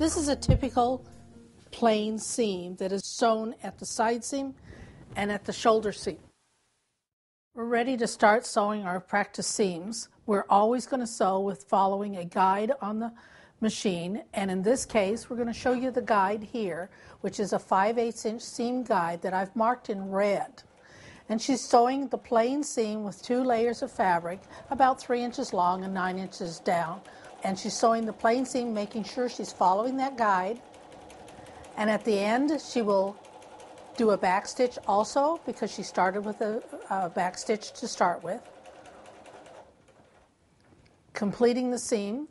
This is a typical plain seam that is sewn at the side seam and at the shoulder seam. We're ready to start sewing our practice seams. We're always going to sew with following a guide on the machine and in this case we're going to show you the guide here which is a 5 8 inch seam guide that I've marked in red and she's sewing the plain seam with two layers of fabric about 3 inches long and 9 inches down and she's sewing the plain seam, making sure she's following that guide. And at the end, she will do a back stitch also because she started with a, a back stitch to start with. Completing the seam,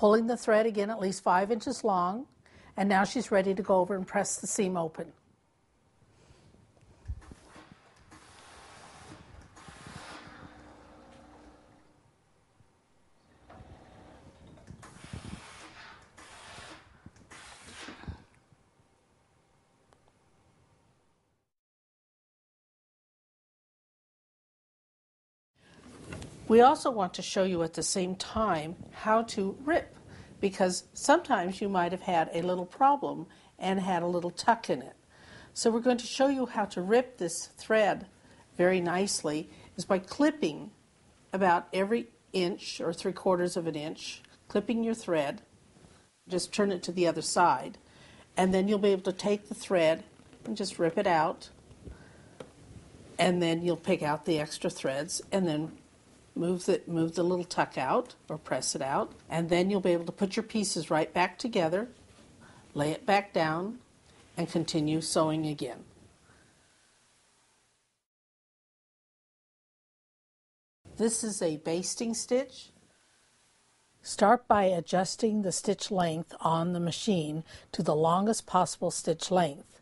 pulling the thread again at least five inches long, and now she's ready to go over and press the seam open. We also want to show you at the same time how to rip because sometimes you might have had a little problem and had a little tuck in it. So we're going to show you how to rip this thread very nicely is by clipping about every inch or three quarters of an inch, clipping your thread, just turn it to the other side, and then you'll be able to take the thread and just rip it out, and then you'll pick out the extra threads and then move the, move the little tuck out or press it out, and then you'll be able to put your pieces right back together, lay it back down, and continue sewing again. This is a basting stitch. Start by adjusting the stitch length on the machine to the longest possible stitch length.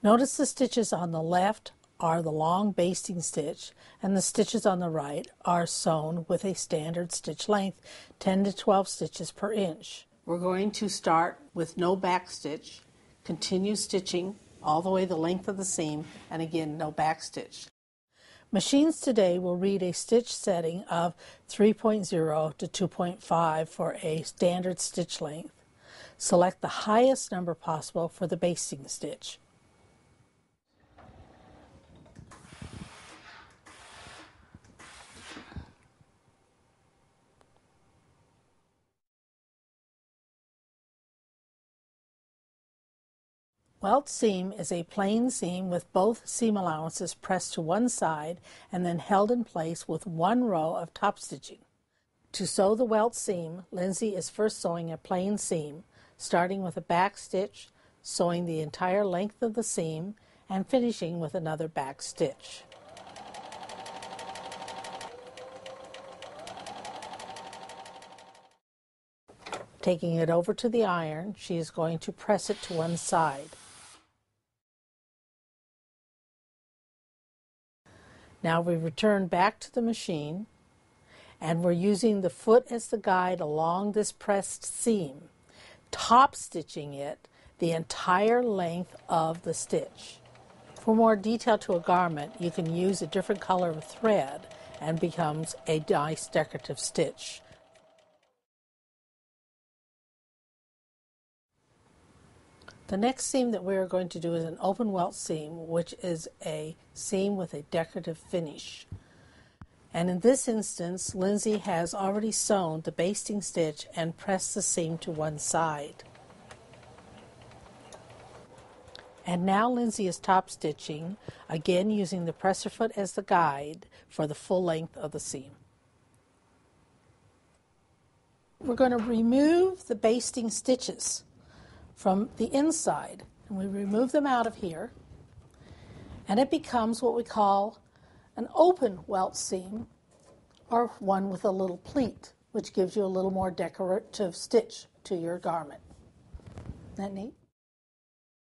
Notice the stitches on the left are the long basting stitch and the stitches on the right are sewn with a standard stitch length 10 to 12 stitches per inch. We're going to start with no back stitch, continue stitching all the way the length of the seam and again no back stitch. Machines today will read a stitch setting of 3.0 to 2.5 for a standard stitch length. Select the highest number possible for the basting stitch. Welt seam is a plain seam with both seam allowances pressed to one side and then held in place with one row of top stitching. To sew the welt seam, Lindsay is first sewing a plain seam, starting with a back stitch, sewing the entire length of the seam, and finishing with another back stitch. Taking it over to the iron, she is going to press it to one side. Now we return back to the machine and we're using the foot as the guide along this pressed seam, top stitching it the entire length of the stitch. For more detail to a garment, you can use a different color of thread and becomes a nice decorative stitch. The next seam that we are going to do is an open welt seam, which is a seam with a decorative finish. And in this instance, Lindsay has already sewn the basting stitch and pressed the seam to one side. And now Lindsay is top stitching, again using the presser foot as the guide for the full length of the seam. We're going to remove the basting stitches from the inside. And we remove them out of here. And it becomes what we call an open welt seam or one with a little pleat, which gives you a little more decorative stitch to your garment. Isn't that neat?